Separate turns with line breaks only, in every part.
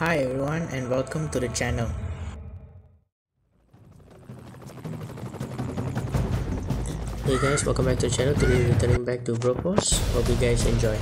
Hi everyone and welcome to the channel. Hey guys, welcome back to the channel. Today we're returning back to Broforce. Hope you guys enjoy.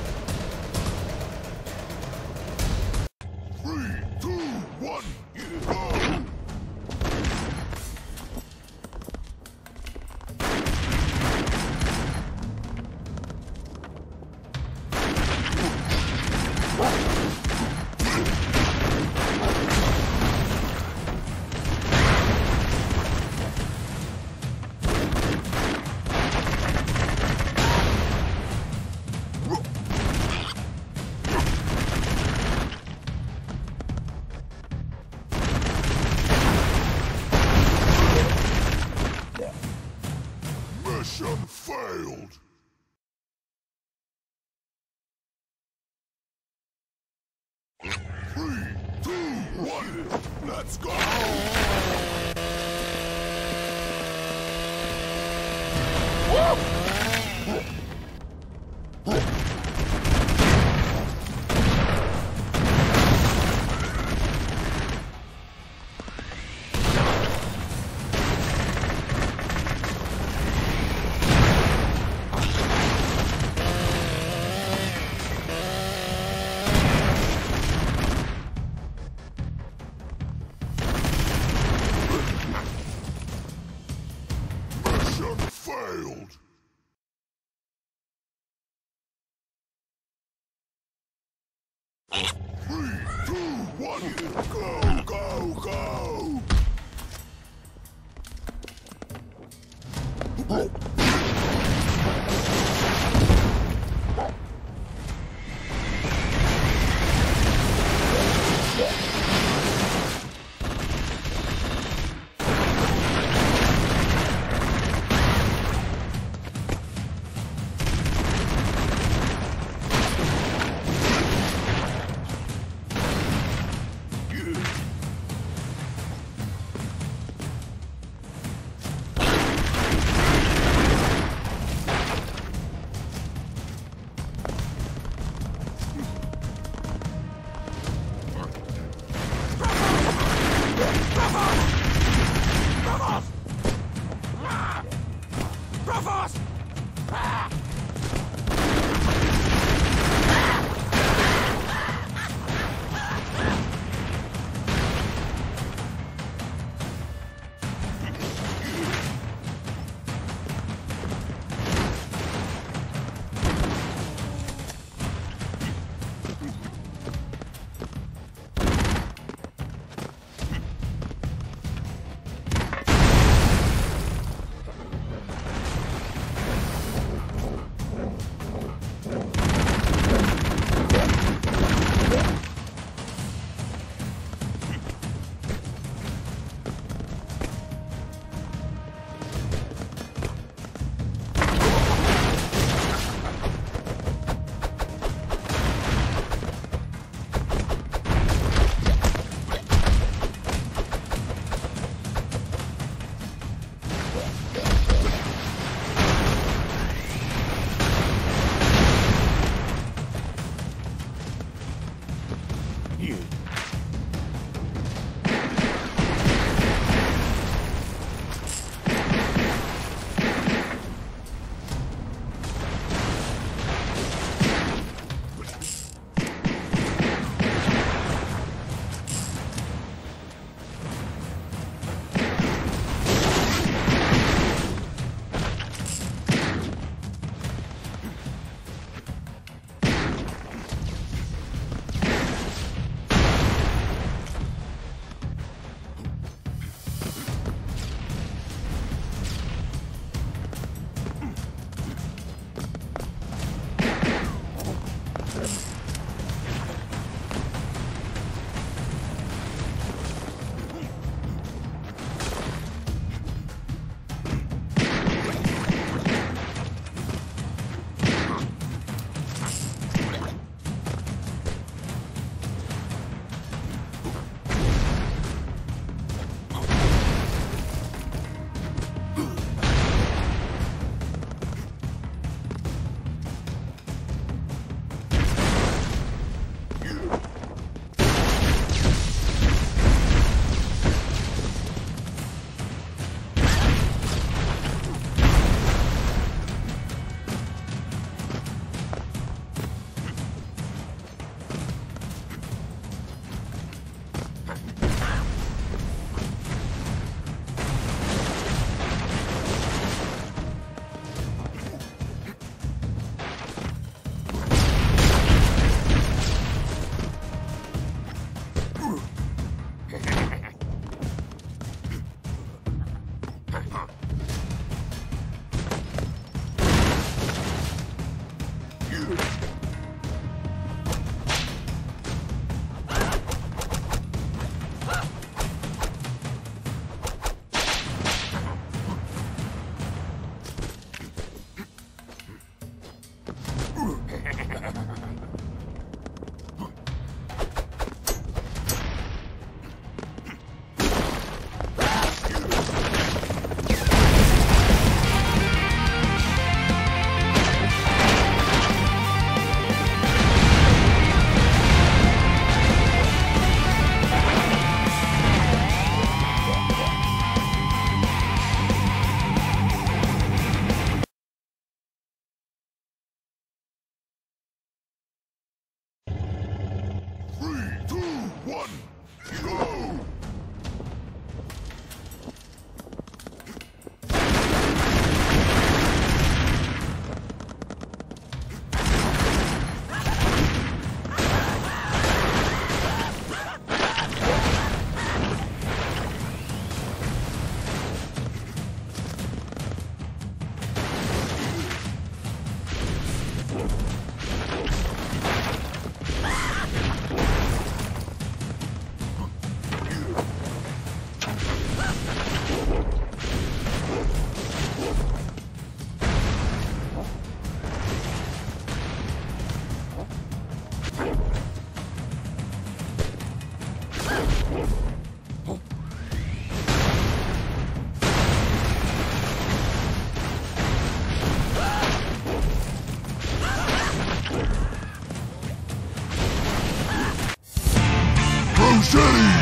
Proceed!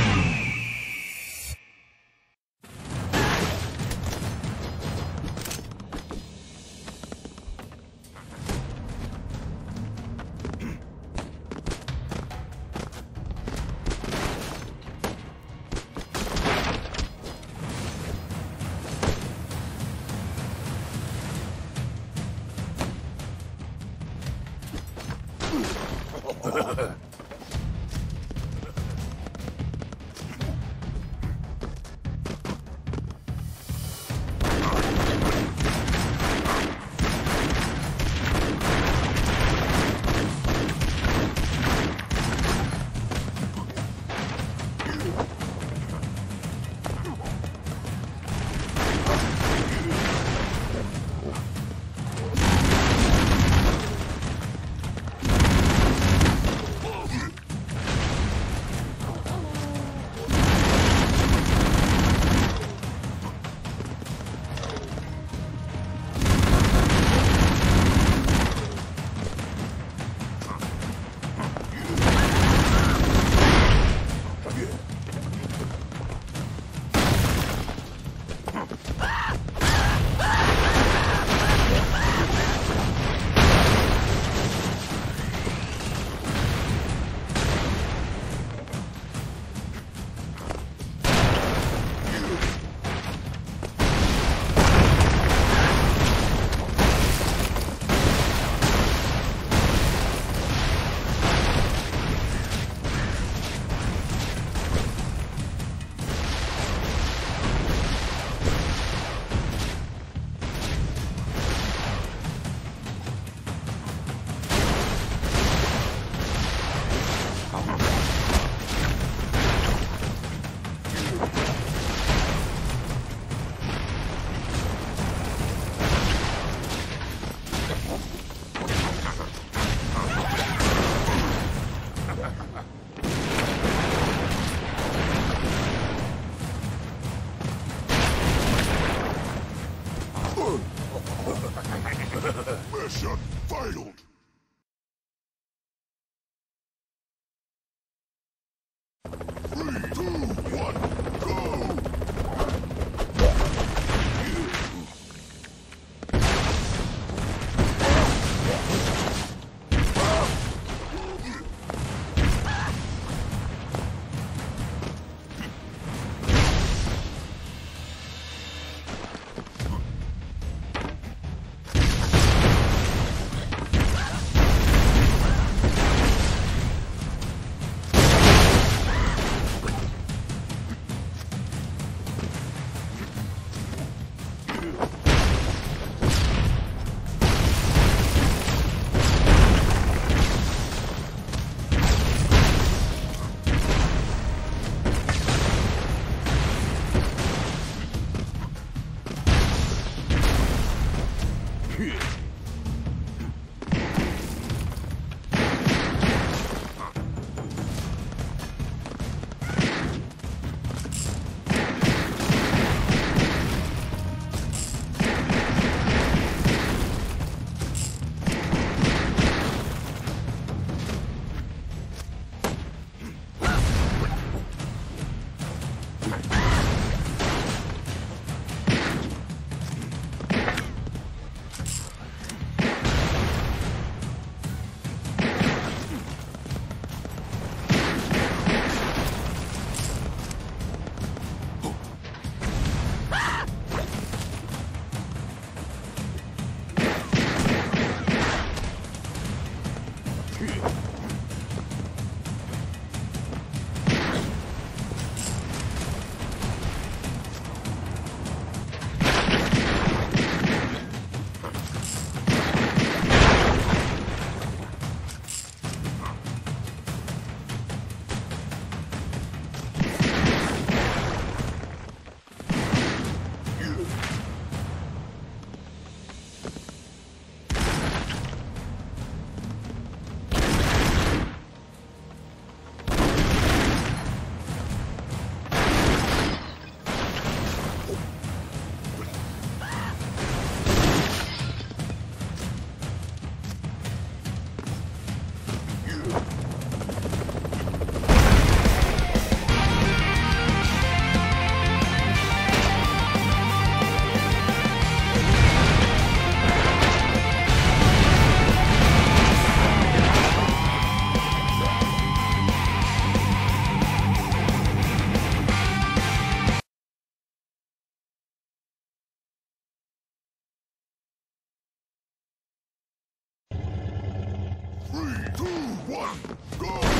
Two, one, go!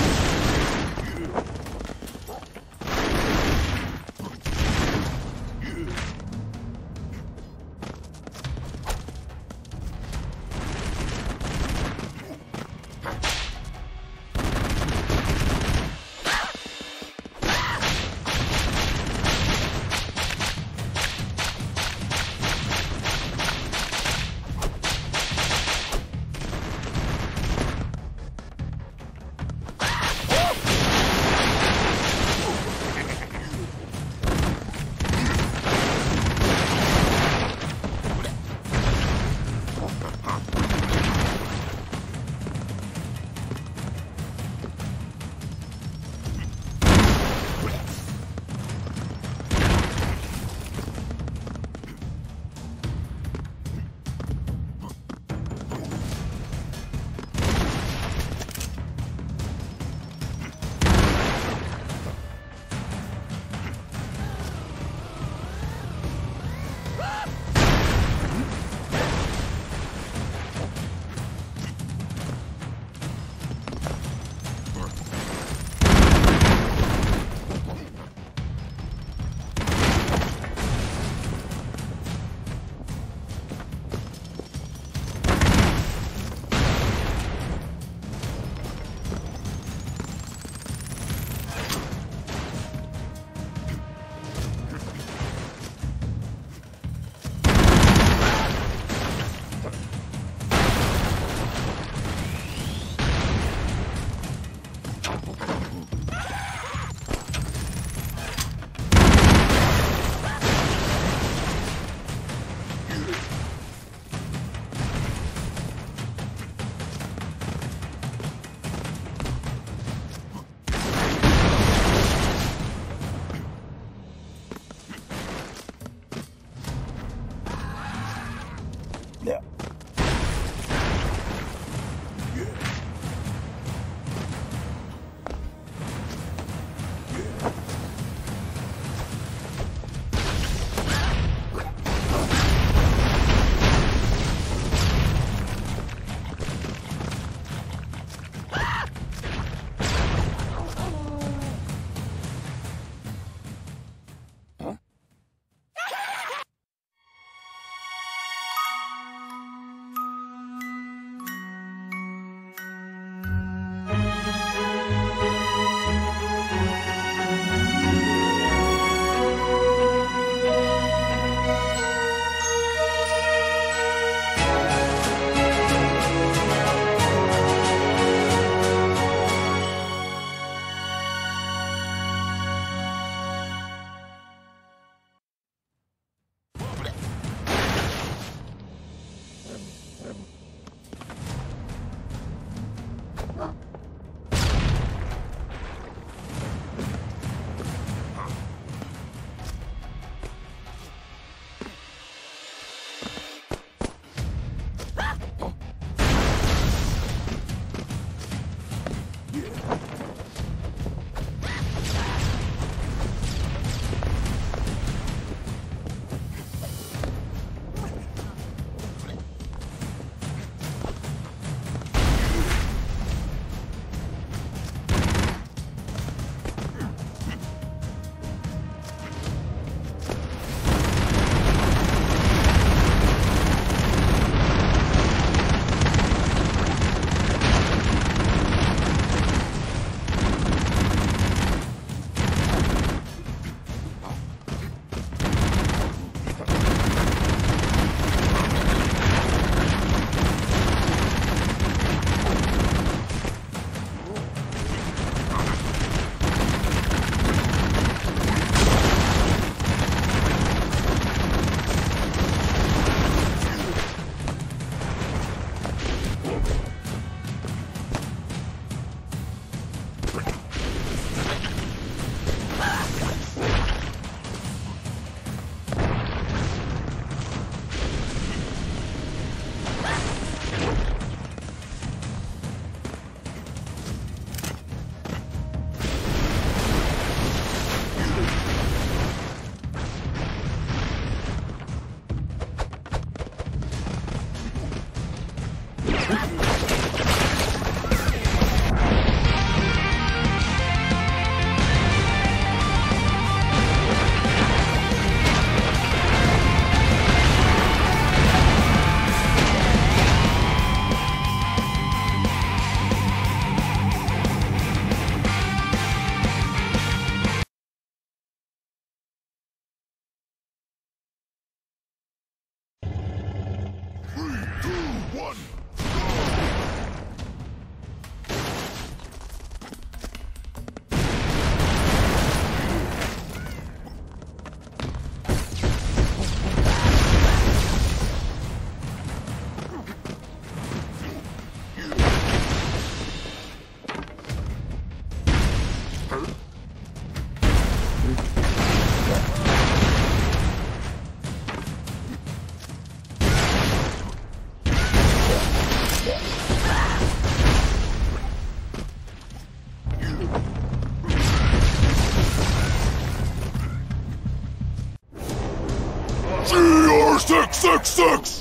GR666!
If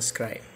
subscribe.